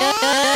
Yeah.